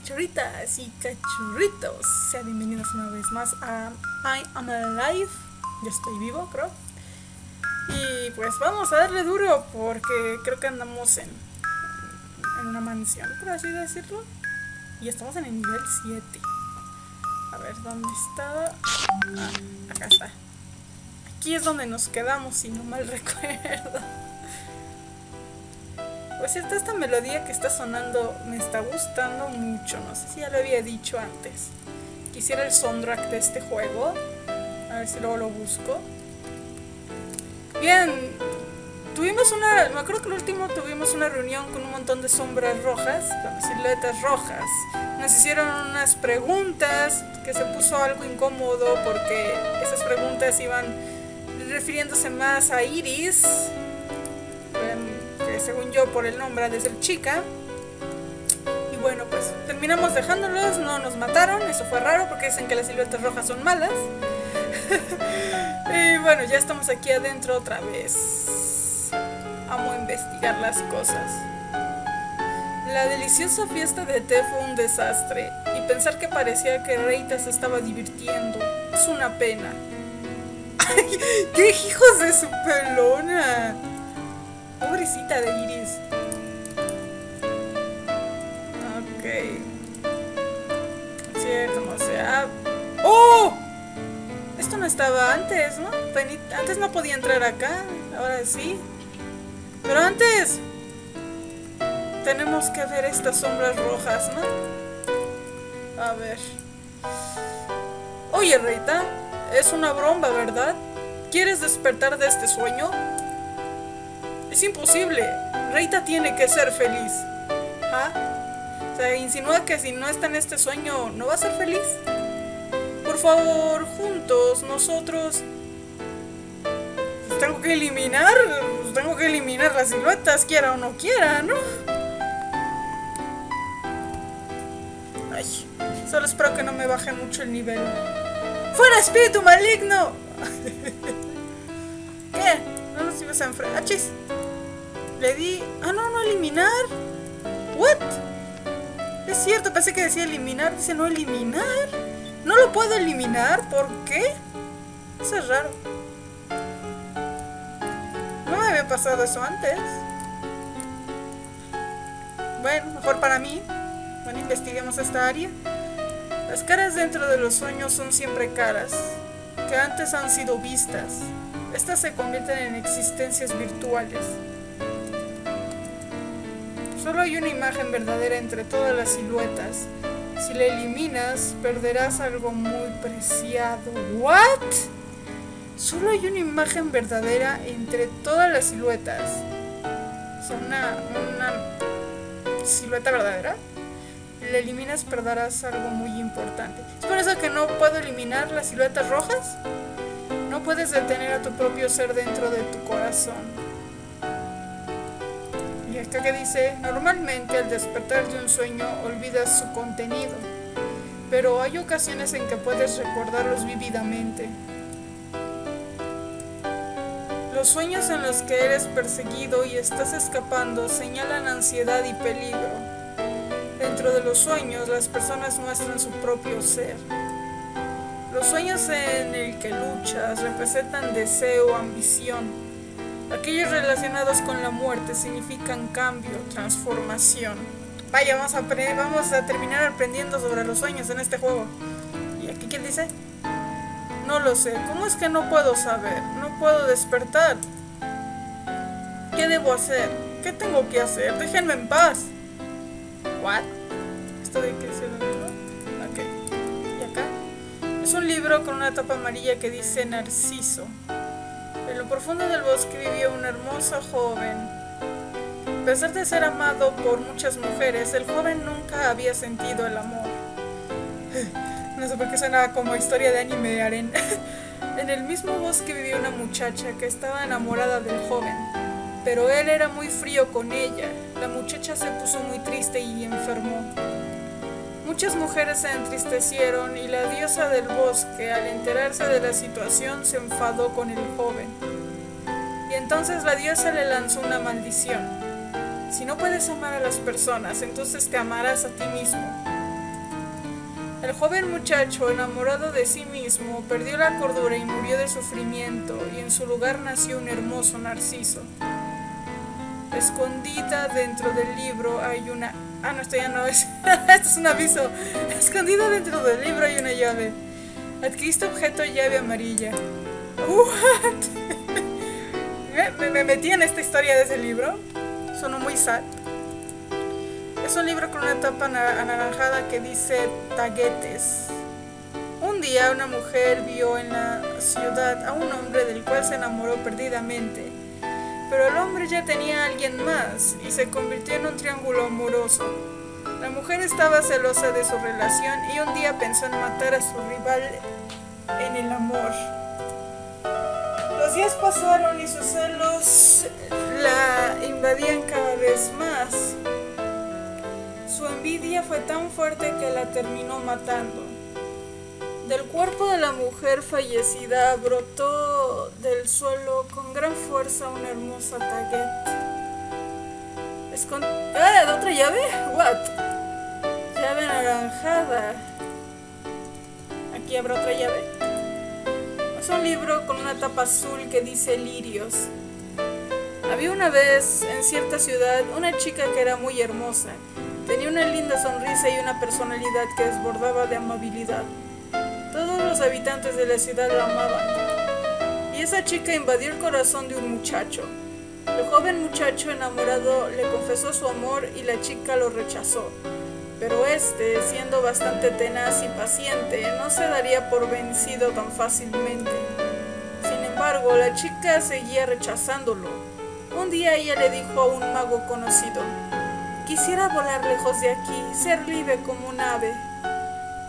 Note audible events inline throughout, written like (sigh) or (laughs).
cachorritas y cachorritos. Sean bienvenidos una vez más a I Am Alive. Yo estoy vivo, creo. Y pues vamos a darle duro porque creo que andamos en, en una mansión, por así decirlo. Y estamos en el nivel 7. A ver, ¿dónde estaba? Ah, acá está. Aquí es donde nos quedamos, si no mal (laughs) recuerdo. Por cierto, esta melodía que está sonando me está gustando mucho. No sé si ya lo había dicho antes. Quisiera el soundtrack de este juego. A ver si luego lo busco. Bien, tuvimos una. Me acuerdo que el último tuvimos una reunión con un montón de sombras rojas, con siluetas rojas. Nos hicieron unas preguntas que se puso algo incómodo porque esas preguntas iban refiriéndose más a Iris según yo por el nombre de ser chica. Y bueno, pues terminamos dejándolos, no nos mataron, eso fue raro porque dicen que las siluetas rojas son malas. (laughs) y bueno, ya estamos aquí adentro otra vez. Amo investigar las cosas. La deliciosa fiesta de té fue un desastre y pensar que parecía que Reita se estaba divirtiendo es una pena. (laughs) ¡Ay! ¡Qué hijos de su pelona! Pobrecita de Iris. Ok. Cierto, no sea. ¡Oh! Esto no estaba antes, ¿no? Antes no podía entrar acá. Ahora sí. Pero antes. Tenemos que ver estas sombras rojas, ¿no? A ver. Oye, Rita. Es una broma, ¿verdad? ¿Quieres despertar de este sueño? Es imposible. Reita tiene que ser feliz. ¿Ah? O sea, insinúa que si no está en este sueño, ¿no va a ser feliz? Por favor, juntos, nosotros... Tengo que eliminar, pues tengo que eliminar las siluetas, quiera o no quiera, ¿no? Ay, solo espero que no me baje mucho el nivel. ¡Fuera espíritu maligno! (laughs) ¿Qué? No nos ibas a enfrentar. ¡Ah, le di... Ah, no, no eliminar. ¿What? Es cierto, pensé que decía eliminar. Dice no eliminar. No lo puedo eliminar. ¿Por qué? Eso es raro. No me había pasado eso antes. Bueno, mejor para mí. Bueno, investiguemos esta área. Las caras dentro de los sueños son siempre caras, que antes han sido vistas. Estas se convierten en existencias virtuales. Solo hay una imagen verdadera entre todas las siluetas. Si la eliminas, perderás algo muy preciado. ¿What? Solo hay una imagen verdadera entre todas las siluetas. ¿Son una, una silueta verdadera? La eliminas, perderás algo muy importante. ¿Es por eso que no puedo eliminar las siluetas rojas? No puedes detener a tu propio ser dentro de tu corazón que dice, normalmente al despertar de un sueño olvidas su contenido, pero hay ocasiones en que puedes recordarlos vividamente. Los sueños en los que eres perseguido y estás escapando señalan ansiedad y peligro. Dentro de los sueños las personas muestran su propio ser. Los sueños en el que luchas representan deseo, ambición, Aquellos relacionados con la muerte significan cambio, transformación. Vaya, vamos a, vamos a terminar aprendiendo sobre los sueños en este juego. ¿Y aquí quién dice? No lo sé. ¿Cómo es que no puedo saber? No puedo despertar. ¿Qué debo hacer? ¿Qué tengo que hacer? Déjenme en paz. ¿What? ¿Esto de qué es el libro? Ok. ¿Y acá? Es un libro con una tapa amarilla que dice Narciso. En lo profundo del bosque vivía un hermoso joven. A pesar de ser amado por muchas mujeres, el joven nunca había sentido el amor. (laughs) No sé por qué suena como historia de anime de Aren. (laughs) En el mismo bosque vivía una muchacha que estaba enamorada del joven, pero él era muy frío con ella. La muchacha se puso muy triste y enfermó. Muchas mujeres se entristecieron y la diosa del bosque, al enterarse de la situación, se enfadó con el joven. Y entonces la diosa le lanzó una maldición. Si no puedes amar a las personas, entonces te amarás a ti mismo. El joven muchacho, enamorado de sí mismo, perdió la cordura y murió de sufrimiento, y en su lugar nació un hermoso narciso. Escondida dentro del libro hay una... Ah, no, esto ya no es... (laughs) esto es un aviso. Escondida dentro del libro hay una llave. Adquiriste objeto llave amarilla. (laughs) me, me metí en esta historia de ese libro. Sonó muy sad. Es un libro con una tapa anaranjada que dice taguetes. Un día una mujer vio en la ciudad a un hombre del cual se enamoró perdidamente, pero el hombre ya tenía a alguien más y se convirtió en un triángulo amoroso. La mujer estaba celosa de su relación y un día pensó en matar a su rival en el amor. Los días pasaron y sus celos la invadían cada vez más. Su envidia fue tan fuerte que la terminó matando. Del cuerpo de la mujer fallecida brotó del suelo con gran fuerza una hermosa taguet. Escond ¡Ah! ¿Otra llave? ¿What? Llave anaranjada. Aquí habrá otra llave. Es un libro con una tapa azul que dice lirios. Había una vez en cierta ciudad una chica que era muy hermosa Tenía una linda sonrisa y una personalidad que desbordaba de amabilidad. Todos los habitantes de la ciudad la amaban. Y esa chica invadió el corazón de un muchacho. El joven muchacho enamorado le confesó su amor y la chica lo rechazó. Pero este, siendo bastante tenaz y paciente, no se daría por vencido tan fácilmente. Sin embargo, la chica seguía rechazándolo. Un día ella le dijo a un mago conocido, Quisiera volar lejos de aquí, ser libre como un ave.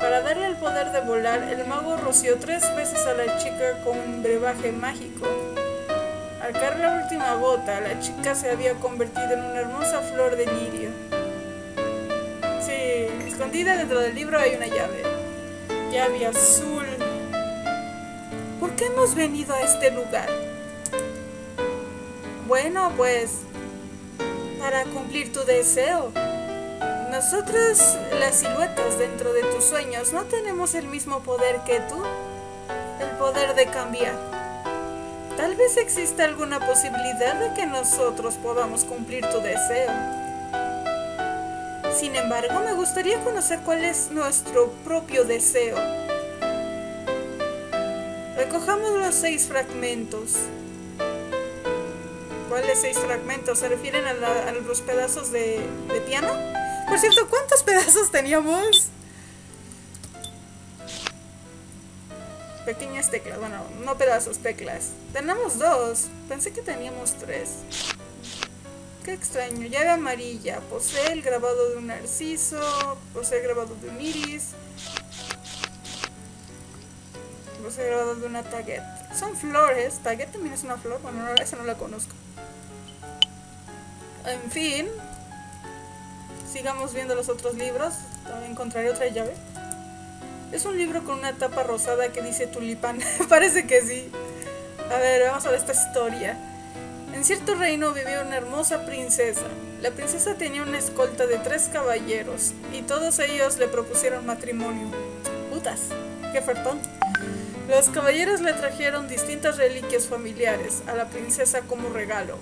Para darle el poder de volar, el mago roció tres veces a la chica con un brebaje mágico. Al caer la última gota, la chica se había convertido en una hermosa flor de lirio. Sí, escondida dentro del libro hay una llave. Llave azul. ¿Por qué hemos venido a este lugar? Bueno, pues para cumplir tu deseo. Nosotros, las siluetas dentro de tus sueños, no tenemos el mismo poder que tú, el poder de cambiar. Tal vez exista alguna posibilidad de que nosotros podamos cumplir tu deseo. Sin embargo, me gustaría conocer cuál es nuestro propio deseo. Recojamos los seis fragmentos. ¿Cuáles seis fragmentos? ¿Se refieren a, los pedazos de, piano? Por cierto, ¿cuántos pedazos teníamos? Pequeñas teclas, bueno, no pedazos, teclas. Tenemos dos. Pensé que teníamos tres. Qué extraño. Llave amarilla. Posee el grabado de un narciso. Posee el grabado de un iris. Posee el grabado de una taguet. Son flores. Taguet también es una flor. Bueno, esa no la conozco. En fin, sigamos viendo los otros libros. Encontraré otra llave. Es un libro con una tapa rosada que dice tulipán. (laughs) Parece que sí. A ver, vamos a ver esta historia. En cierto reino vivía una hermosa princesa. La princesa tenía una escolta de tres caballeros y todos ellos le propusieron matrimonio. Putas, qué fartón. Los caballeros le trajeron distintas reliquias familiares a la princesa como regalo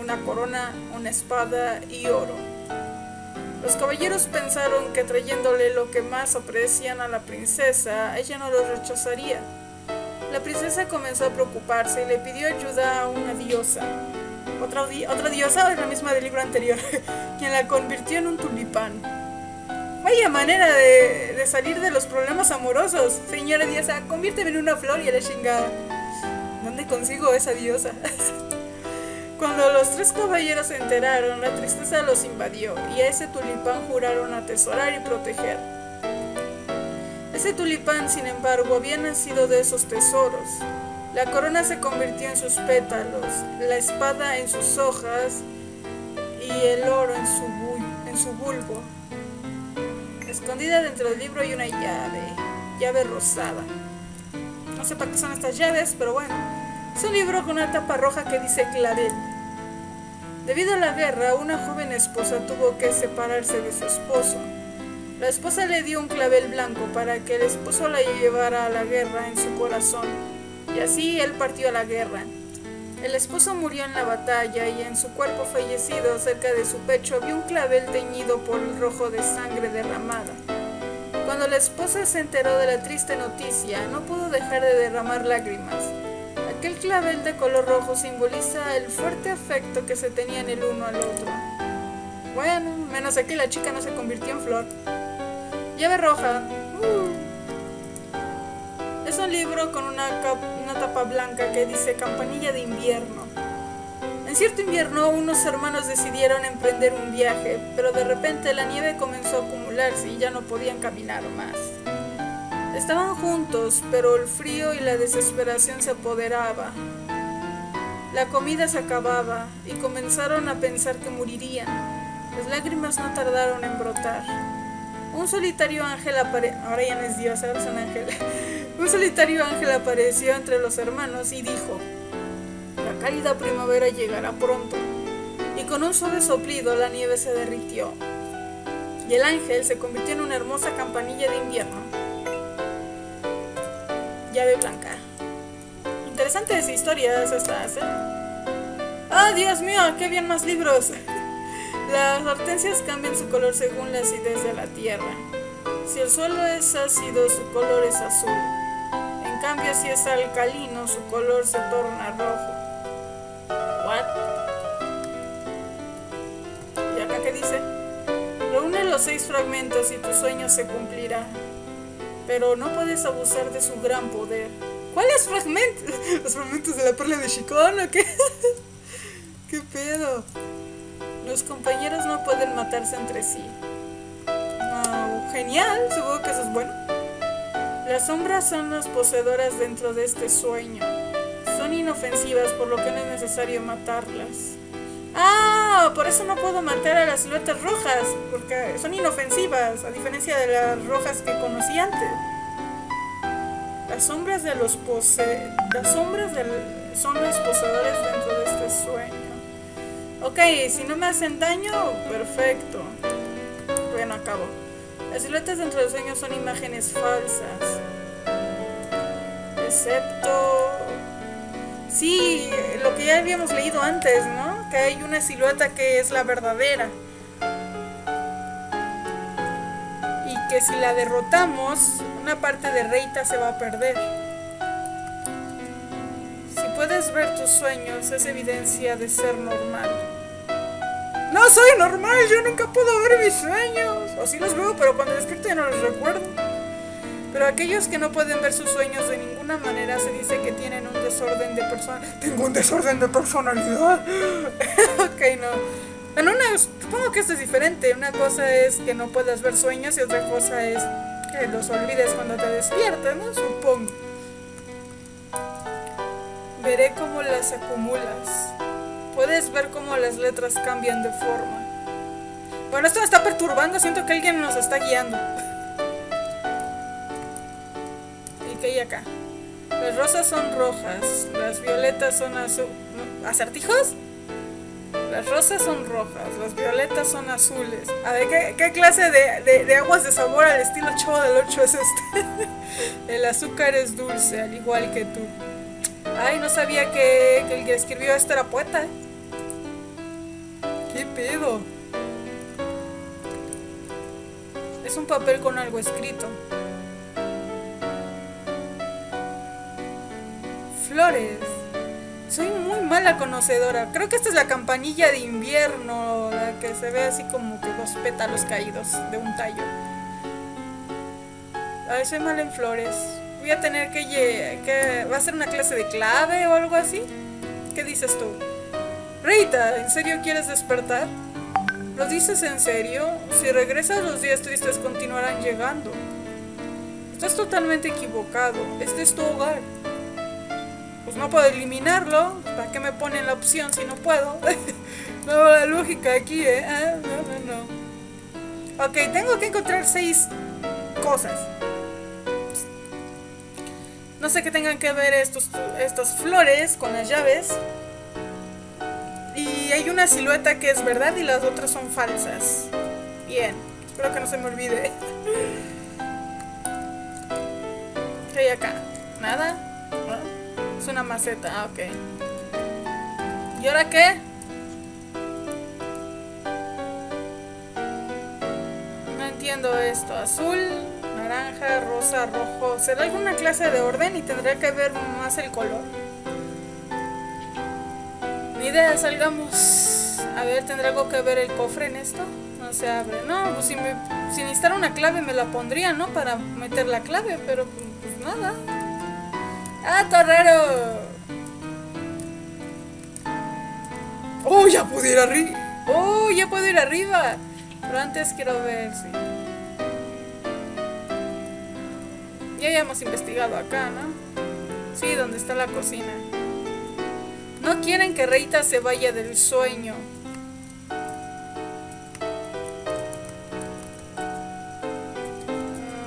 una corona, una espada y oro. Los caballeros pensaron que trayéndole lo que más aprecian a la princesa, ella no lo rechazaría. La princesa comenzó a preocuparse y le pidió ayuda a una diosa. Otra, otra diosa, es la misma del libro anterior, (laughs) quien la convirtió en un tulipán. Vaya manera de, de, salir de los problemas amorosos. Señora diosa, conviérteme en una flor y a la chingada. ¿Dónde consigo esa diosa? (laughs) Cuando los tres caballeros se enteraron, la tristeza los invadió y a ese tulipán juraron atesorar y proteger. Ese tulipán, sin embargo, había nacido de esos tesoros. La corona se convirtió en sus pétalos, la espada en sus hojas y el oro en su, bulbo. Escondida dentro del libro hay una llave, llave rosada. No sé para qué son estas llaves, pero bueno. Es un libro con una tapa roja que dice clavel. Debido a la guerra, una joven esposa tuvo que separarse de su esposo. La esposa le dio un clavel blanco para que el esposo la llevara a la guerra en su corazón, y así él partió a la guerra. El esposo murió en la batalla y en su cuerpo fallecido cerca de su pecho había un clavel teñido por el rojo de sangre derramada. Cuando la esposa se enteró de la triste noticia, no pudo dejar de derramar lágrimas. Aquel clavel de color rojo simboliza el fuerte afecto que se tenían el uno al otro. Bueno, menos aquí la chica no se convirtió en flor. Llave roja. Uh. Es un libro con una, una tapa blanca que dice Campanilla de invierno. En cierto invierno, unos hermanos decidieron emprender un viaje, pero de repente la nieve comenzó a acumularse y ya no podían caminar más. Estaban juntos, pero el frío y la desesperación se apoderaba. La comida se acababa y comenzaron a pensar que morirían. Las lágrimas no tardaron en brotar. Un solitario ángel apareció. Ahora ya no es Dios, es un ángel. (laughs) un solitario ángel apareció entre los hermanos y dijo: La cálida primavera llegará pronto. Y con un suave soplido la nieve se derritió. Y el ángel se convirtió en una hermosa campanilla de invierno. Llave blanca. Interesantes historias estas, ¿eh? ¡Ah, Dios mío! ¡Qué bien más libros! (laughs) Las hortensias cambian su color según la acidez de la tierra. Si el suelo es ácido, su color es azul. En cambio, si es alcalino, su color se torna rojo. ¿What? ¿Y acá qué dice? Reúne los seis fragmentos y tu sueño se cumplirá. Pero no puedes abusar de su gran poder. ¿Cuáles fragmentos? (laughs) ¿Los fragmentos de la perla de Chicón qué? (laughs) ¿Qué pedo? Los compañeros no pueden matarse entre sí. genial, supongo que eso es bueno. Las sombras son las poseedoras dentro de este sueño. Son inofensivas, por lo que no es necesario matarlas. Ah, por eso no puedo matar a las siluetas rojas, porque son inofensivas, a diferencia de las rojas que conocí antes. Las sombras de los pose las sombras son los poseedores dentro de este sueño. Ok, si no me hacen daño, perfecto. Bueno, acabo. Las siluetas dentro de los sueños son imágenes falsas. Excepto... Sí, lo que ya habíamos leído antes, ¿no? Que hay una silueta que es la verdadera. Y que si la derrotamos, una parte de Reita se va a perder. Si puedes ver tus sueños, es evidencia de ser normal. No soy normal, yo nunca puedo ver mis sueños. O sí los veo, pero cuando despierto ya no los recuerdo. Pero aquellos que no pueden ver sus sueños de ninguna manera se dice que tienen un desorden de personalidad. Tengo un desorden de personalidad. (laughs) ok, no. En una, supongo que esto es diferente. Una cosa es que no puedas ver sueños y otra cosa es que los olvides cuando te despiertas, ¿no? Supongo. Veré cómo las acumulas. Puedes ver cómo las letras cambian de forma. Bueno, esto me está perturbando, siento que alguien nos está guiando. (laughs) ¿Y acá? Las rosas son rojas, las violetas son azul... ¿Acertijos? Las rosas son rojas, las violetas son azules. A ver, ¿qué, clase de, aguas de sabor al estilo chavo del 8 es este? (laughs) El azúcar es dulce, al igual que tú. Ay, no sabía que, que el que escribió esto era poeta. ¿eh? ¿Qué pedo? Es un papel con algo escrito. Flores. Soy muy mala conocedora. Creo que esta es la campanilla de invierno, la que se ve así como que dos pétalos caídos de un tallo. Ay, soy mala en flores. Voy a tener que, que... ¿Va a ser una clase de clave o algo así? ¿Qué dices tú? Rita, ¿en serio quieres despertar? ¿Lo dices en serio? Si regresas los días tristes continuarán llegando. Estás totalmente equivocado. Este es tu hogar. Pues no puedo eliminarlo, ¿para qué me ponen la opción si no puedo? (laughs) no la lógica aquí, ¿eh? Ah, no, no, no. Ok, tengo que encontrar seis cosas. No sé qué tengan que ver estos, estas flores con las llaves. Y hay una silueta que es verdad y las otras son falsas. Bien, espero que no se me olvide. (laughs) ¿Qué hay acá? ¿Nada? Es una maceta, ah, ok. ¿Y ahora qué? No entiendo esto. Azul, naranja, rosa, rojo. ¿Será alguna clase de orden y tendría que ver más el color? Ni idea, salgamos. A ver, ¿tendrá algo que ver el cofre en esto? No se abre. No, pues si, me, si necesitara una clave me la pondría, ¿no? Para meter la clave, pero pues nada. ¡Ah, torrero! ¡Oh, ya puedo ir arriba! ¡Oh, ya puedo ir arriba! Pero antes quiero ver si... Ya habíamos investigado acá, ¿no? Sí, donde está la cocina. No quieren que Reita se vaya del sueño.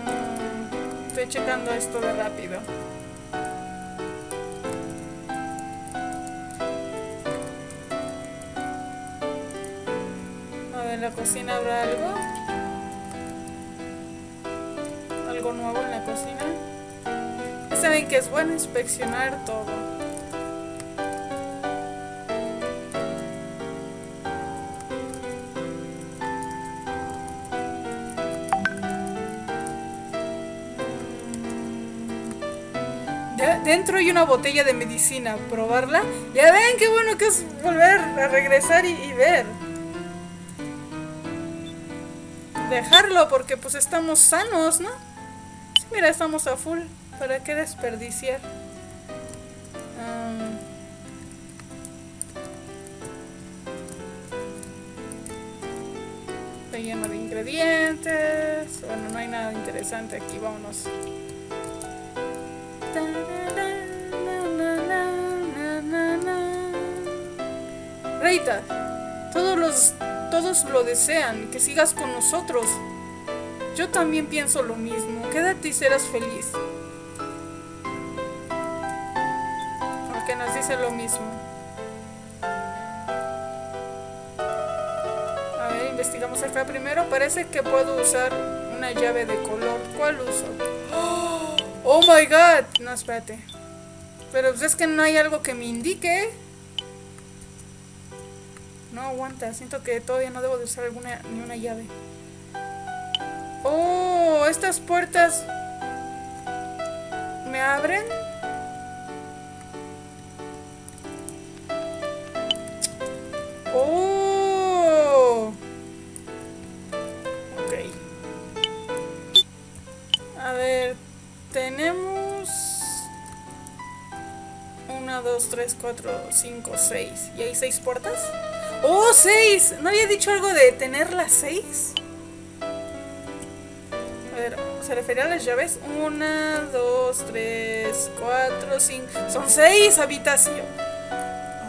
Mm, estoy checando esto de rápido. La cocina habrá algo? ¿Algo nuevo en la cocina? Ya saben que es bueno inspeccionar todo. dentro hay una botella de medicina. Probarla. Ya ven qué bueno que es volver a regresar y, ver. Dejarlo porque pues estamos sanos, ¿no? Sí, mira, estamos a full. ¿Para qué desperdiciar? está lleno de ingredientes. Bueno, no hay nada interesante aquí. Vámonos. Reita, todos los todos lo desean, que sigas con nosotros. Yo también pienso lo mismo. Quédate y serás feliz. Aunque nos dice lo mismo. A ver, investigamos acá primero. Parece que puedo usar una llave de color. ¿Cuál uso? (gasps) Oh my god. No, espérate. Pero pues es que no hay algo que me indique. No aguanta. Siento que todavía no debo de usar alguna ni una llave. Oh, estas puertas me abren. Oh. Ok. A ver, tenemos... 1, 2, 3, 4, 5, 6. ¿Y hay 6 puertas? ¡Oh, 6! ¿No había dicho algo de tener las 6? A ver, ¿se refería a las llaves? 1, 2, 3, 4, 5. Son 6 habitaciones.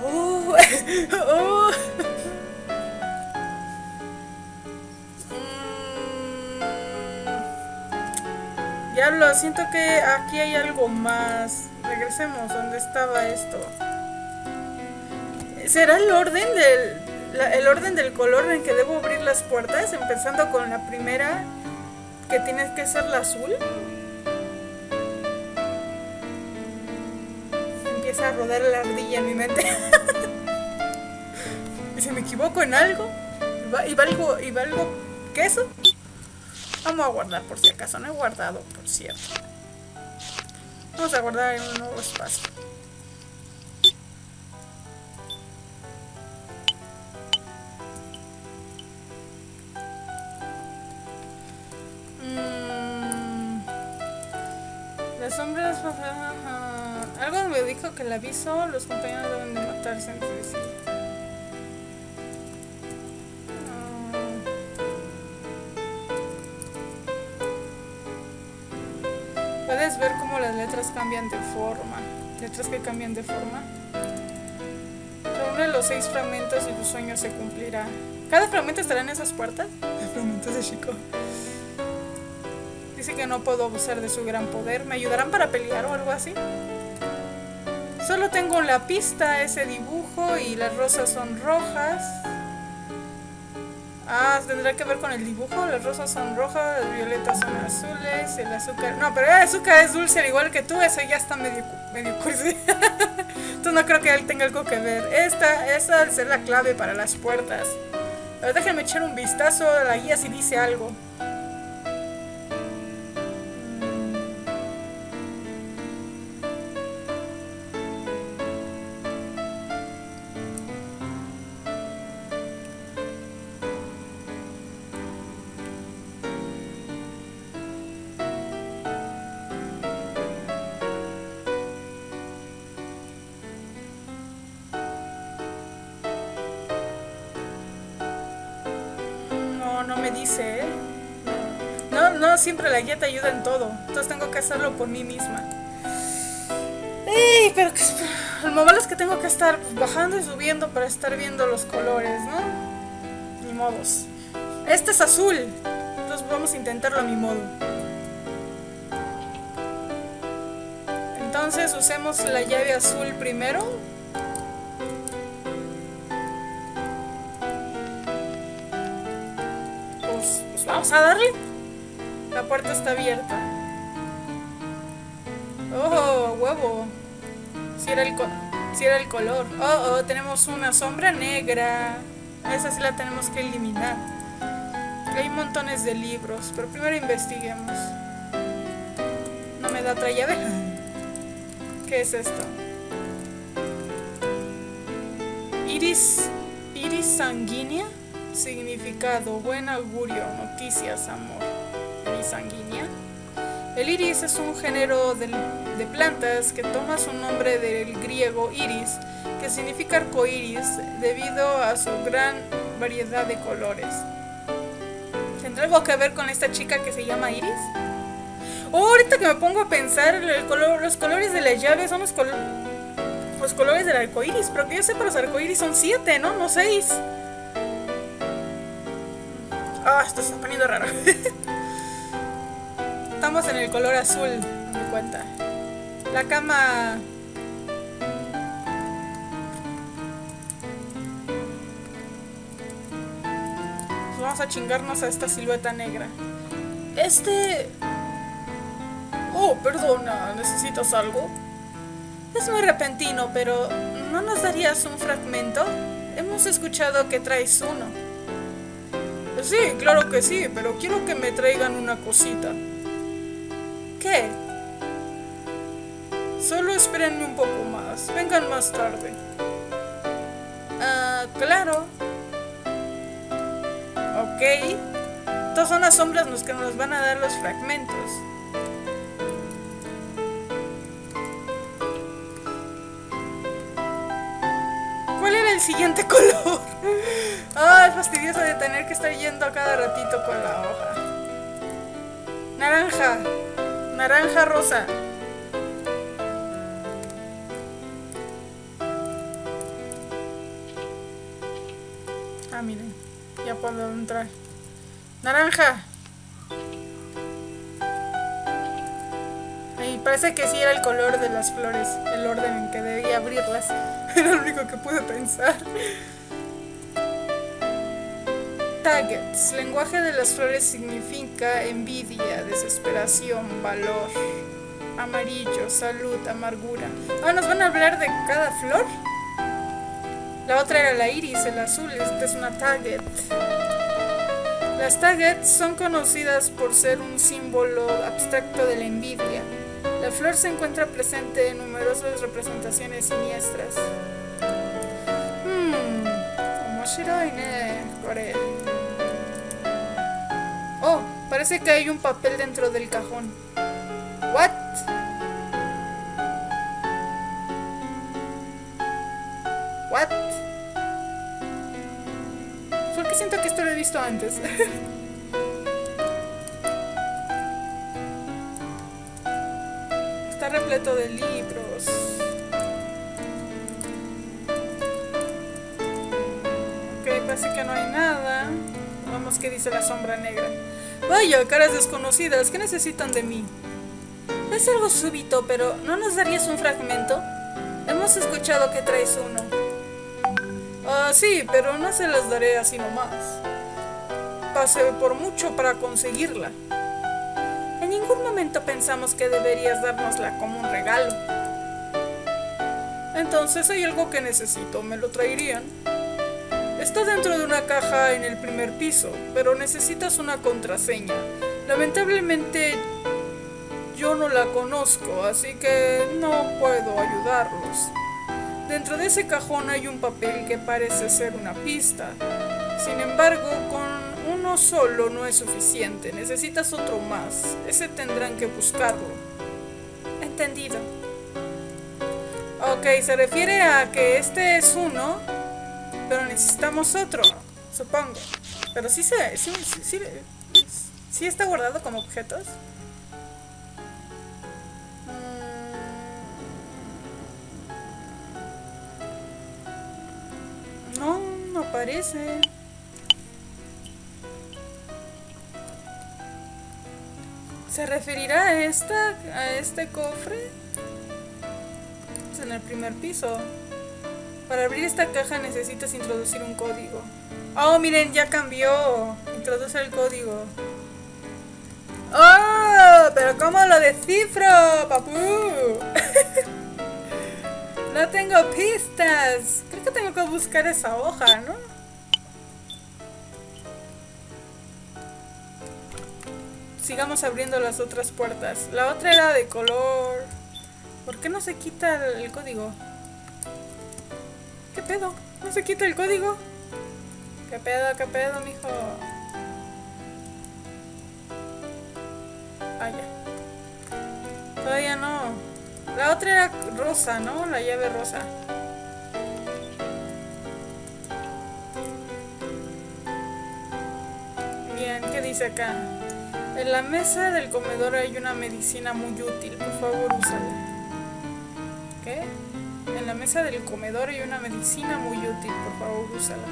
¡Oh! (laughs) ¡Oh! Diablo, siento que aquí hay algo más. Regresemos, ¿dónde estaba esto? ¿Será el orden del el orden del color en que debo abrir las puertas? Empezando con la primera, que tiene que ser la azul. Empieza a rodar la ardilla en mi mente. (laughs) y si me equivoco en algo, y valgo, y valgo queso. Vamos a guardar por si acaso. No he guardado, por cierto. Vamos a guardar en un nuevo espacio. Aviso, los compañeros deben de matarse entre sí. Puedes ver cómo las letras cambian de forma. Letras que cambian de forma. Reúne los seis fragmentos y tu sueño se cumplirá. ¿Cada fragmento estará en esas puertas? Fragmentos de Chico. Dice que no puedo abusar de su gran poder. ¿Me ayudarán para pelear o algo así? Solo tengo la pista, ese dibujo y las rosas son rojas. Ah, tendrá que ver con el dibujo. Las rosas son rojas, las violetas son azules, el azúcar. No, pero el azúcar es dulce al igual que tú. Eso ya está medio, medio cursi. (laughs) Entonces no creo que él tenga algo que ver. Esta, esta debe ser la clave para las puertas. Pero déjenme echar un vistazo a la guía si dice algo. En todo. Entonces tengo que hacerlo por mí misma. Ey, pero que, el malo es que tengo que estar bajando y subiendo para estar viendo los colores, ¿no? Ni modos. Este es azul. Entonces vamos a intentarlo a mi modo. Entonces usemos la llave azul primero. Pues, pues vamos a darle. La puerta está abierta. ¡Oh, huevo! Si era el, si era el color. ¡Oh, oh! Tenemos una sombra negra. Esa sí la tenemos que eliminar. Hay montones de libros, pero primero investiguemos. ¿No me da otra llave? (laughs) ¿Qué es esto? Iris... Iris sanguínea. Significado, buen augurio, noticias, amor sanguínea. El iris es un género de, plantas que toma su nombre del griego iris, que significa arcoíris, debido a su gran variedad de colores. ¿Tendrá algo que ver con esta chica que se llama Iris? Oh, ahorita que me pongo a pensar, los colores de la llave son los, los colores del arcoíris, pero que yo sepa los arcoíris son siete, ¿no? No seis. Ah, esto se está poniendo raro. (laughs) estamos en el color azul, me cuenta. La cama... Pues vamos a chingarnos a esta silueta negra. Este... Oh, perdona, ¿necesitas algo? Es muy repentino, pero ¿no nos darías un fragmento? Hemos escuchado que traes uno. Sí, claro que sí, pero quiero que me traigan una cosita Solo espérenme un poco más. Vengan más tarde. Ah, claro. Ok. Estas son las sombras los que nos van a dar los fragmentos. ¿Cuál era el siguiente (laughs) color? Ah, es fastidioso de tener que estar yendo a cada ratito con la hoja. Naranja. Naranja rosa. Ah, miren. Ya puedo entrar. Naranja. Ahí parece que sí era el color de las flores, el orden en que debía abrirlas. (laughs) Era lo único que pude pensar. Targets. Lenguaje de las flores significa envidia, desesperación, valor. Amarillo, salud, amargura. Ah, ¿nos van a hablar de cada flor? La otra era la iris, el azul. Esta es una target. Las targets son conocidas por ser un símbolo abstracto de la envidia. La flor se encuentra presente en numerosas representaciones siniestras. Hmm, parece que hay un papel dentro del cajón. What? What? ¿Por siento que esto lo he visto antes? (laughs) Está repleto de libros. Ok, parece que no hay nada. Vamos, ¿qué dice la sombra negra? Vaya, caras desconocidas, ¿qué necesitan de mí? Es algo súbito, pero ¿no nos darías un fragmento? Hemos escuchado que traes uno. Ah, sí, pero no se las daré así nomás. pase por mucho para conseguirla. En ningún momento pensamos que deberías dárnosla como un regalo. Entonces hay algo que necesito, ¿me lo traerían? Está dentro de una caja en el primer piso, pero necesitas una contraseña. Lamentablemente yo no la conozco, así que no puedo ayudarlos. Dentro de ese cajón hay un papel que parece ser una pista. Sin embargo, con uno solo no es suficiente. Necesitas otro más. Ese tendrán que buscarlo. Entendido. Ok, se refiere a que este es uno, pero necesitamos otro, supongo. Pero sí se, sí, está guardado como objetos. Mm. No, no aparece. ¿Se referirá a esta, a este cofre? en el primer piso. Para abrir esta caja necesitas introducir un código. Oh, miren, ya cambió. Introduce el código. ¡Oh! Pero ¿cómo lo descifro, papu? (laughs) no tengo pistas. Creo que tengo que buscar esa hoja, ¿no? Sigamos abriendo las otras puertas. La otra era de color... ¿Por qué no se quita el código? ¿Qué pedo? ¿No se quita el código? ¿Qué pedo, qué pedo, mijo? Ah. Todavía no. La otra era rosa, ¿no? La llave rosa. Bien, ¿qué dice acá? En la mesa del comedor hay una medicina muy útil. Por favor, úsala. La mesa del comedor hay una medicina muy útil, por favor, úsala.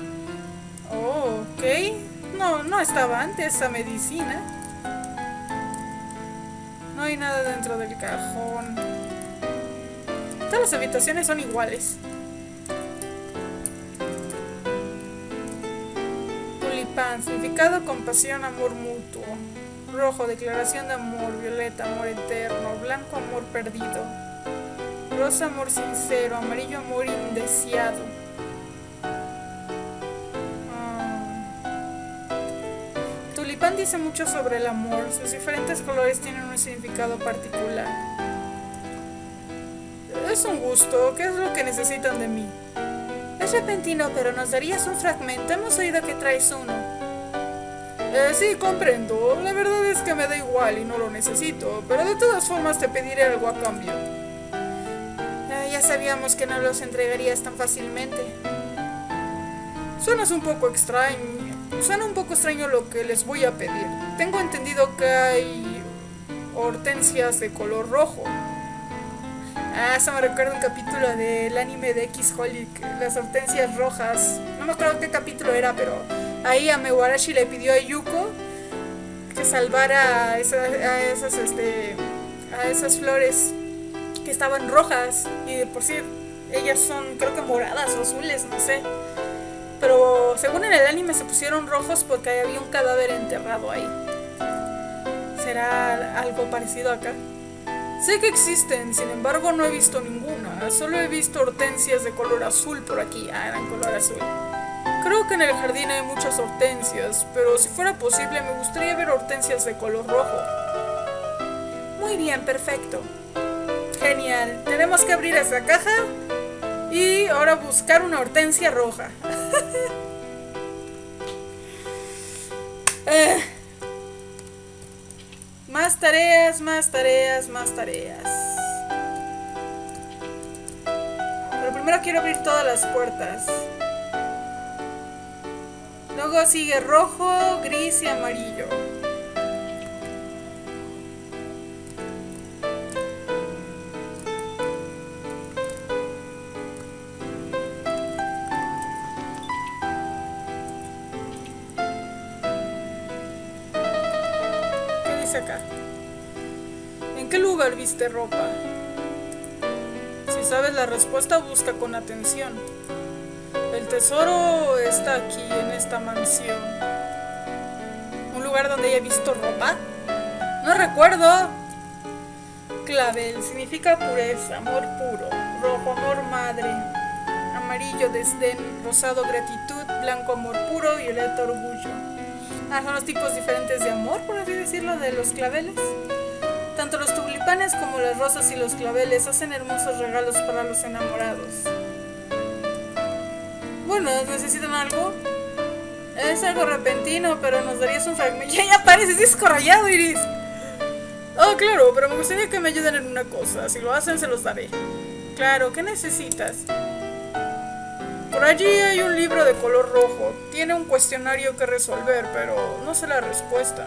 Oh, ok. No, no estaba antes esa medicina. No hay nada dentro del cajón. Todas las habitaciones son iguales. Tulipán, significado compasión, amor mutuo. Rojo, declaración de amor. Violeta, amor eterno. Blanco, amor perdido. Rosa, amor sincero. Amarillo, amor indeseado. Ah. Tulipán dice mucho sobre el amor. Sus diferentes colores tienen un significado particular. Es un gusto. ¿Qué es lo que necesitan de mí? Es repentino, pero nos darías un fragmento. Hemos oído que traes uno. Eh, sí, comprendo. La verdad es que me da igual y no lo necesito, pero de todas formas te pediré algo a cambio sabíamos que no los entregarías tan fácilmente. Suena un poco extraño. Suena un poco extraño lo que les voy a pedir. Tengo entendido que hay hortensias de color rojo. Ah, eso me recuerda un capítulo del anime de X-Holic, las hortensias rojas. No me acuerdo qué capítulo era, pero ahí a Mewarashi le pidió a Yuko que salvara a esas, a esas, este, a esas flores estaban rojas y de por sí ellas son creo que moradas o azules, no sé. Pero según en el anime se pusieron rojos porque había un cadáver enterrado ahí. ¿Será algo parecido acá? Sé que existen, sin embargo no he visto ninguna. Solo he visto hortensias de color azul por aquí. Ah, eran color azul. Creo que en el jardín hay muchas hortensias, pero si fuera posible me gustaría ver hortensias de color rojo. Muy bien, perfecto. Genial. Tenemos que abrir esa caja y ahora buscar una hortensia roja. (laughs) Eh. Más tareas, más tareas, más tareas. Pero primero quiero abrir todas las puertas. Luego sigue rojo, gris y amarillo. Ropa? Si sabes la respuesta, busca con atención. El tesoro está aquí, en esta mansión. lugar donde haya visto ropa? No recuerdo. Clavel significa pureza, amor puro. Rojo, amor madre. Amarillo, desdén. Rosado, gratitud. Blanco, amor puro. Violeta, orgullo. Ah, son los tipos diferentes de amor, por así decirlo, de los claveles. Los tulipanes como las rosas y los claveles hacen hermosos regalos para los enamorados. Bueno, ¿necesitan algo? Es algo repentino, pero nos darías un fragmento. (laughs) Ya, ya pareces disco rayado, Iris. Oh, claro, pero me gustaría que me ayuden en una cosa. Si lo hacen, se los daré. Claro, ¿qué necesitas? Por allí hay un libro de color rojo. Tiene un cuestionario que resolver, pero no sé la respuesta.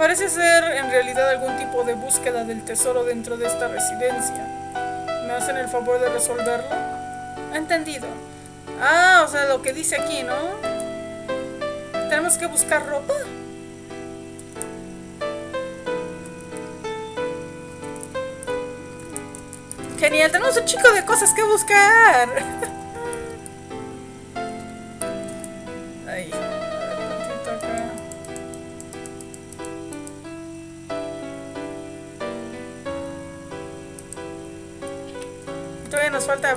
Parece ser en realidad algún tipo de búsqueda del tesoro dentro de esta residencia. ¿Me hacen el favor de resolverlo? Entendido. Ah, o sea, lo que dice aquí, ¿no? Tenemos que buscar ropa. Genial, tenemos un chico de cosas que buscar. (laughs)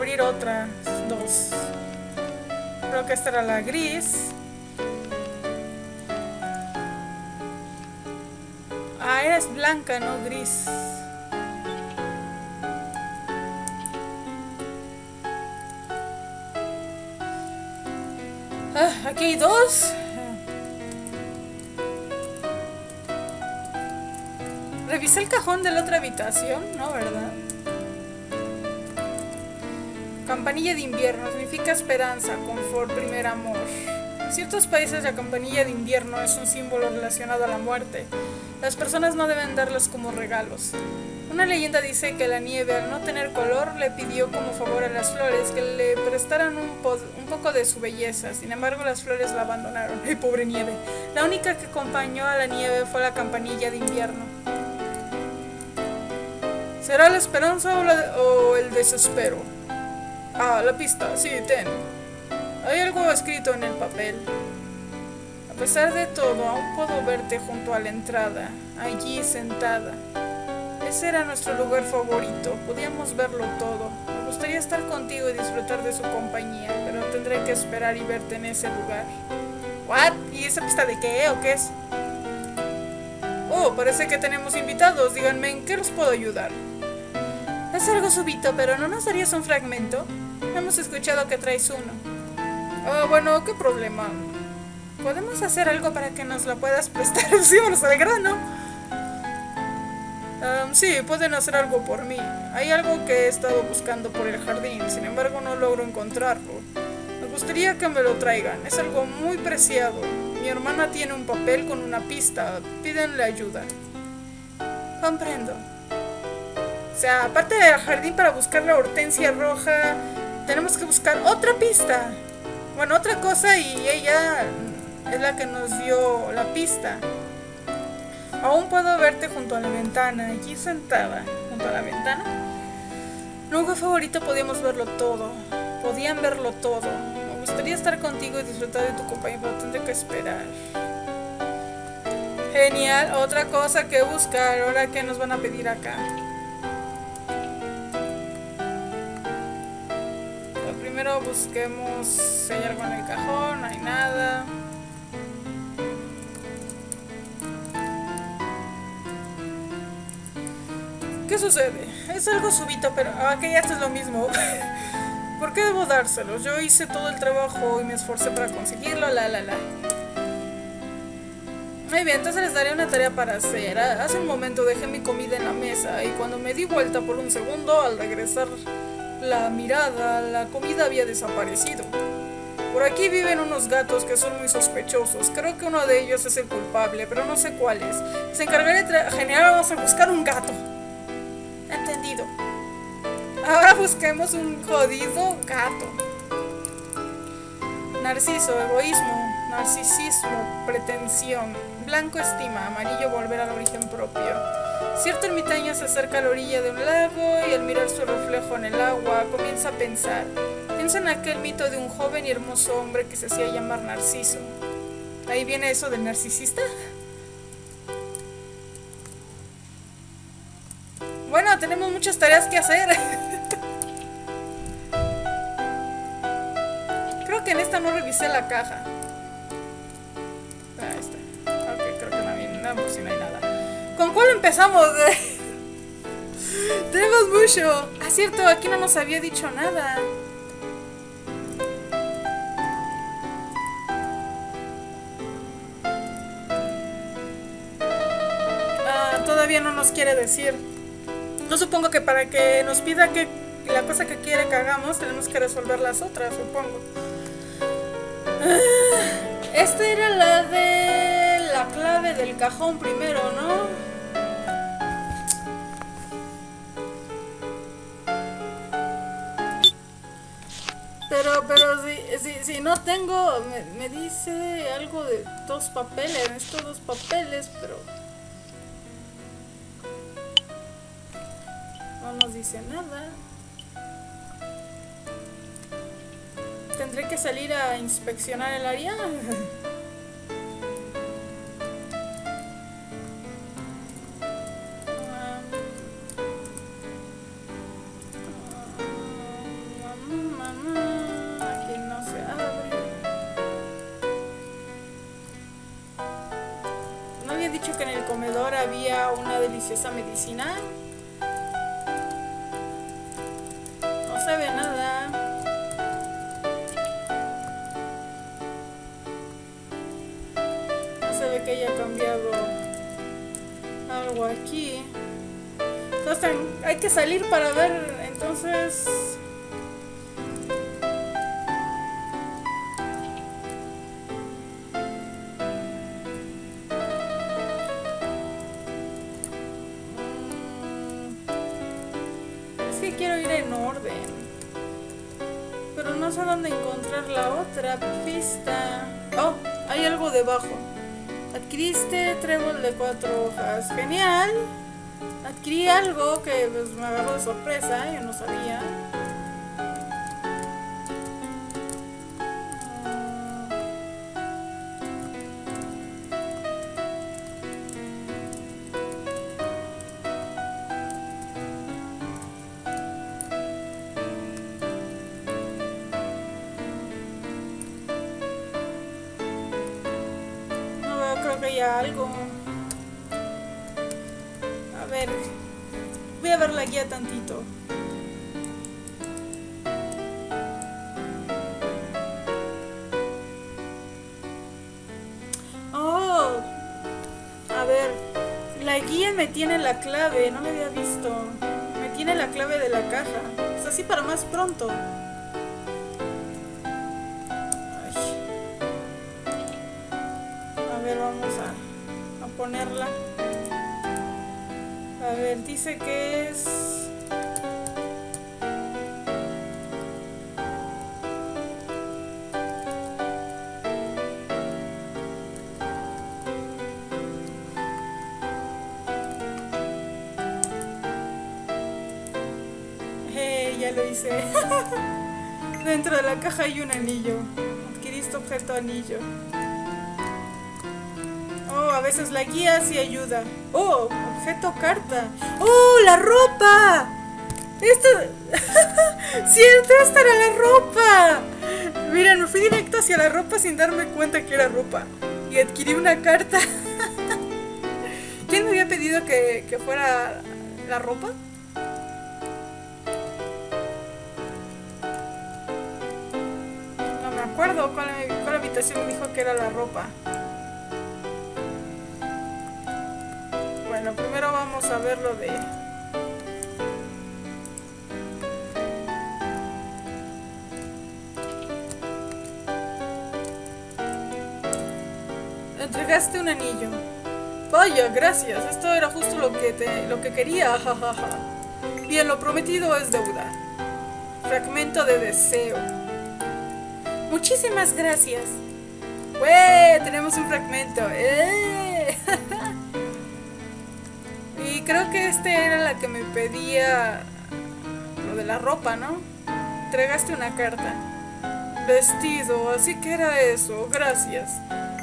abrir otras dos. Creo que esta era la gris. Ah, es blanca, no gris. Ah, aquí hay dos. Revisé el cajón de la otra habitación, ¿no? ¿Verdad? Campanilla de invierno significa esperanza, confort, primer amor. En ciertos países la campanilla de invierno es un símbolo relacionado a la muerte. Las personas no deben darlas como regalos. Una leyenda dice que la nieve, al no tener color, le pidió como favor a las flores que le prestaran un, poco de su belleza. Sin embargo, las flores la abandonaron. (laughs) ¡Ay, pobre nieve! La única que acompañó a la nieve fue la campanilla de invierno. ¿Será la esperanza o el desespero? Ah, la pista, sí, ten. Hay algo escrito en el papel. A pesar de todo, aún puedo verte junto a la entrada, allí sentada. Ese era nuestro lugar favorito, podíamos verlo todo. Me gustaría estar contigo y disfrutar de su compañía, pero tendré que esperar y verte en ese lugar. ¿What? ¿Y esa pista de qué o qué es? Oh, parece que tenemos invitados. Díganme, ¿en qué los puedo ayudar? Es algo súbito, pero ¿no nos darías un fragmento? Hemos escuchado que traes uno. Ah, bueno, ¿qué problema? ¿Podemos hacer algo para que nos lo puedas prestar? (laughs) sí, vamos al grano. Sí, pueden hacer algo por mí. Hay algo que he estado buscando por el jardín, sin embargo no logro encontrarlo. Me gustaría que me lo traigan, es algo muy preciado. Mi hermana tiene un papel con una pista, pídenle ayuda. Comprendo. O sea, aparte del jardín para buscar la hortensia roja, tenemos que buscar otra pista. Bueno, otra cosa y ella es la que nos dio la pista. Aún puedo verte junto a la ventana, allí sentada, junto a la ventana. Lugar favorito podíamos verlo todo, podían verlo todo. Me gustaría estar contigo y disfrutar de tu compañía, pero tendré que esperar. Genial, otra cosa que buscar, ahora que nos van a pedir acá. Busquemos sellar con el cajón, no hay nada. ¿Qué sucede? Es algo súbito, pero ah, que ya es lo mismo. (laughs) ¿Por qué debo dárselos? Yo hice todo el trabajo y me esforcé para conseguirlo, la la la. Muy bien, entonces les daré una tarea para hacer. Ah, Hace un momento dejé mi comida en la mesa y cuando me di vuelta por un segundo, al regresar la mirada, la comida había desaparecido. Por aquí viven unos gatos que son muy sospechosos. Creo que uno de ellos es el culpable, pero no sé cuál es. Se encargaré de vamos a buscar un gato. Entendido. Ahora busquemos un jodido gato. Narciso, egoísmo, narcisismo, pretensión. Blanco estima, amarillo volver al origen propio. Cierto ermitaño se acerca a la orilla de un lago y al mirar su reflejo en el agua comienza a pensar. Piensa en aquel mito de un joven y hermoso hombre que se hacía llamar Narciso. Ahí viene eso del narcisista. Bueno, tenemos muchas tareas que hacer. (laughs) Creo que en esta no revisé la caja. ¿Con cuál empezamos? (laughs) tenemos mucho. Ah, cierto, aquí no nos había dicho nada. Ah, todavía no nos quiere decir. No supongo que para que nos pida que la cosa que quiere que hagamos, tenemos que resolver las otras, supongo. Ah, esta era la de la clave del cajón primero, ¿no? Si, si, no tengo, me, me dice algo de dos papeles, estos dos papeles, pero... No nos dice nada. Tendré que salir a inspeccionar el área. (laughs) que en el comedor había una deliciosa medicina? No se ve nada. No se ve que haya cambiado algo aquí. Entonces hay que salir para ver entonces... algo que pues, me agarró de sorpresa. Yo no sabía. La guía me tiene la clave. No la había visto. Me tiene la clave de la caja. Es así para más pronto. Ay. A ver, vamos a, a ponerla. A ver, dice que es... Dentro de la caja hay un anillo. Adquiriste objeto anillo. Oh, a veces la guía sí ayuda. Oh, objeto carta. Oh, la ropa. Esto... Cierto, esta era la ropa. Miren, me fui directo hacia la ropa sin darme cuenta que era ropa. Y adquirí una carta. (laughs) ¿Quién me había pedido que, que fuera la ropa? Que era la ropa. Bueno, primero vamos a ver lo de... Entregaste un anillo. Vaya, gracias. Esto era justo lo que te, lo que quería. (laughs) Bien, lo prometido es deuda. Fragmento de deseo. Muchísimas gracias. Tenemos un fragmento. ¡Eh! (laughs) y creo que este era la que me pedía lo de la ropa, ¿no? Entregaste una carta. Vestido, así que era eso. Gracias.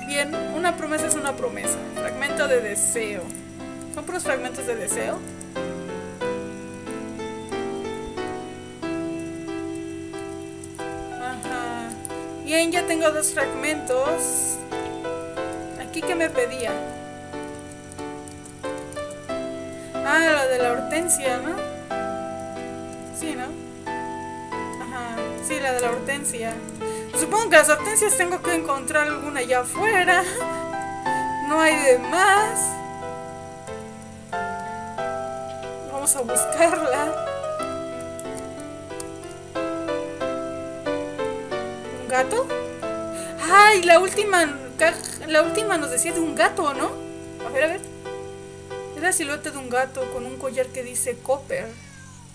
Bien, una promesa es una promesa. Fragmento de deseo. ¿Son puros fragmentos de deseo? Bien, ya tengo dos fragmentos. ¿Aquí qué me pedía? Ah, lo de la hortensia, ¿no? Sí, ¿no? Ajá, sí, la de la hortensia. Supongo que las hortensias tengo que encontrar alguna allá afuera. No hay de más. Vamos a buscarla. Gato? ¡Ay! La última, la última nos decía de un gato, ¿no? A ver, a ver. Es la silueta de un gato con un collar que dice Copper.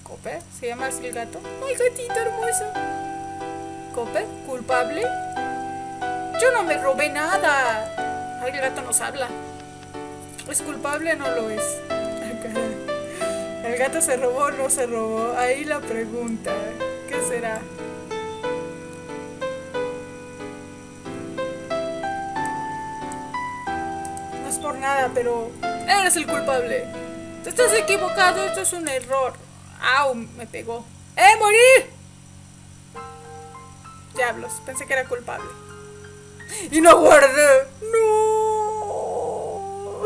¿Copper? ¿Se llama así el gato? ¡Ay, gatito hermoso! ¿Copper? ¿Culpable? Yo no me robé nada. Ay, el gato nos habla. ¿Es culpable o no lo es? (laughs) ¿El gato se robó o no se robó? Ahí la pregunta. ¿Qué será? Nada, pero eres el culpable. Te estás equivocado, esto es un error. ¡Au! Me pegó. ¡Eh, morí! Diablos, pensé que era culpable. Y no guardé. No. (laughs)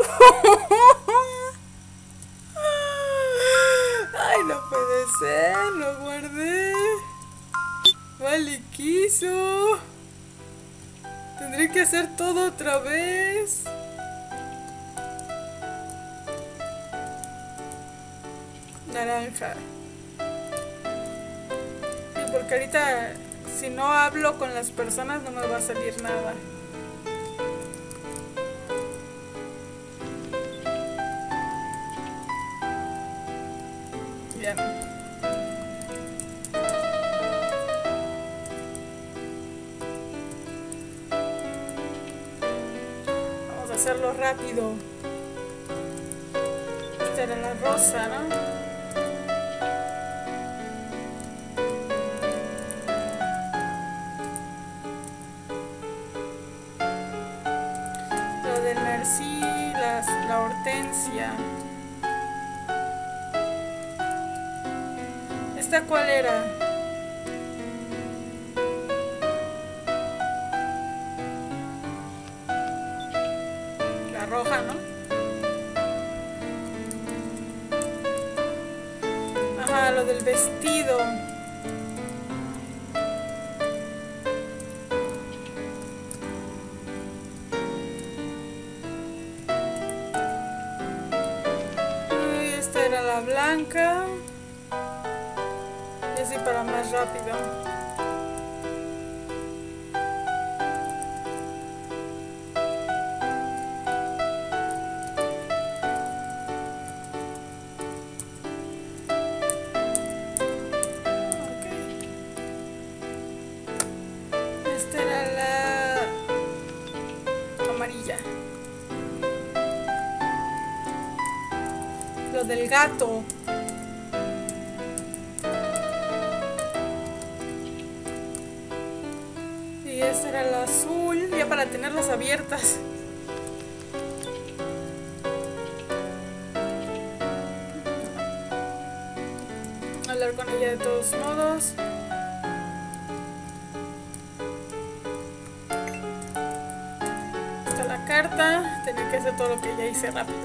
Ay, no puede ser, lo guardé. Vale, quiso. Tendré que hacer todo otra vez. Naranja. Porque ahorita si no hablo con las personas no me va a salir nada. ¿Esta cuál era? La roja, ¿no? Ajá, lo del vestido. Gato. Y esta era la azul, ya para tenerlas abiertas. Hablar con ella de todos modos. Está la carta. Tenía que hacer todo lo que ya hice rápido.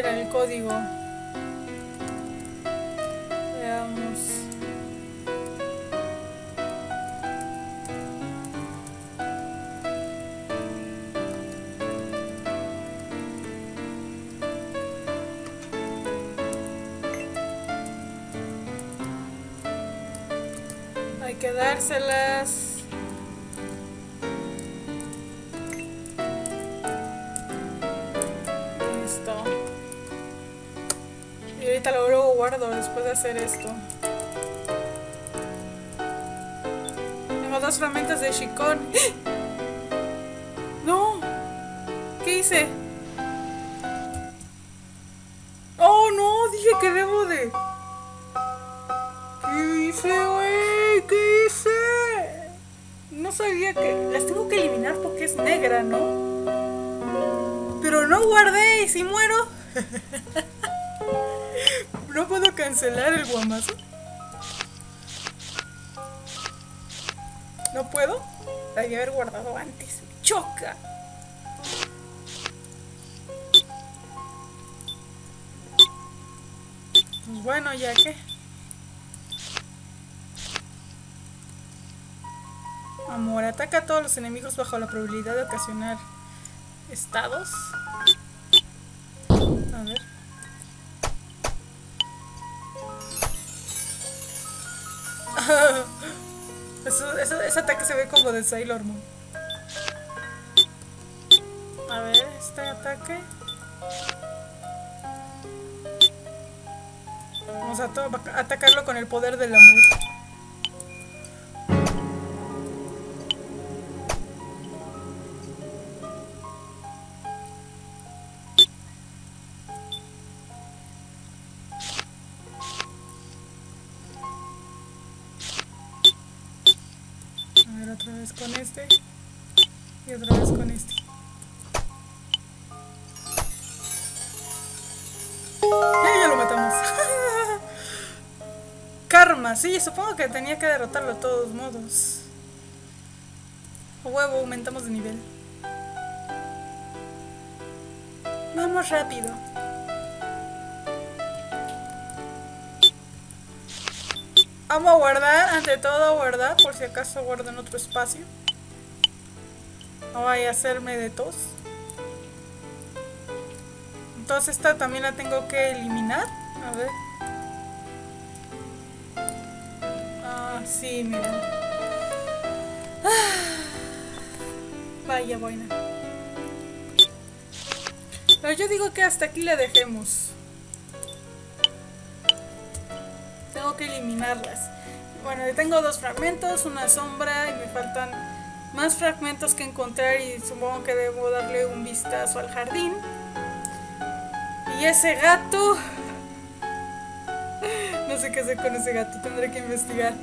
¿Cuál era el código? Veamos. Hay que dárselas. Hacer esto. Tengo dos fragmentos de chicón. (gasps) ¡No! ¿Qué hice? ¡Oh, no! Dije que debo de... ¿Qué hice, güey? ¿Qué hice? No sabía que las tengo que eliminar porque es negra, ¿no? Pero no guardé y si muero. (laughs) cancelar el guamazo. ¿No puedo? La haber guardado antes. ¡Choca! Pues bueno, ya que. Amor, ataca a todos los enemigos bajo la probabilidad de ocasionar estados. A ver. (laughs) Eso, eso, ese ataque se ve como de Sailor Moon. A ver, este ataque. Vamos a, atacarlo con el poder del amor. Sí, supongo que tenía que derrotarlo de todos modos. Huevo, aumentamos de nivel. Vamos rápido. Vamos a guardar, ante todo guardar, por si acaso guardo en otro espacio. No vaya a hacerme de tos. Entonces esta también la tengo que eliminar. A ver. Mira. Vaya buena. Pero yo digo que hasta aquí la dejemos. tengo que eliminarlas. Bueno, tengo dos fragmentos, una sombra y me faltan más fragmentos que encontrar y supongo que debo darle un vistazo al jardín. Y ese gato... (laughs) No sé qué hacer con ese gato, tendré que investigar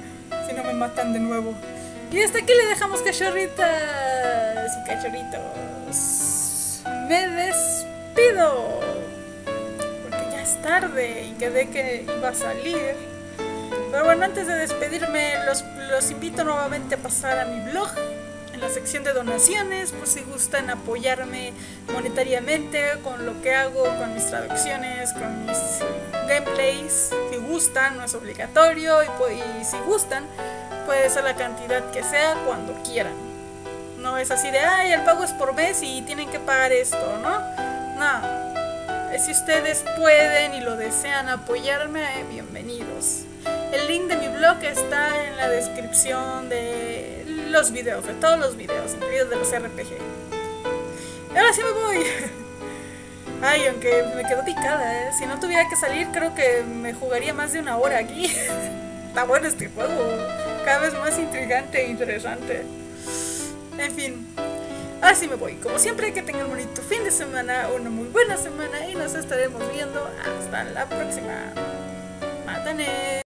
si no me matan de nuevo. Y hasta aquí le dejamos cachorritas y cachorritos. Me despido. Porque ya es tarde y quedé que iba a salir. Pero bueno, antes de despedirme, los, los invito nuevamente a pasar a mi blog en la sección de donaciones, por si gustan apoyarme monetariamente con lo que hago, con mis traducciones, con mis gameplays. Gustan, no es obligatorio y, y si gustan, puede ser la cantidad que sea cuando quieran. No es así de, ay, el pago es por mes y tienen que pagar esto, ¿no? No. Si ustedes pueden y lo desean apoyarme, bienvenidos. El link de mi blog está en la descripción de los videos, de todos los videos, incluidos de los RPG. Y ahora sí me voy. (laughs) Ay, aunque me quedo picada, ¿eh? Si no tuviera que salir, creo que me jugaría más de una hora aquí. (laughs) Está bueno este juego. Cada vez más intrigante e interesante. En fin. Ahora sí me voy. Como siempre, que tengan un bonito fin de semana, una muy buena semana y nos estaremos viendo hasta la próxima. Mátane.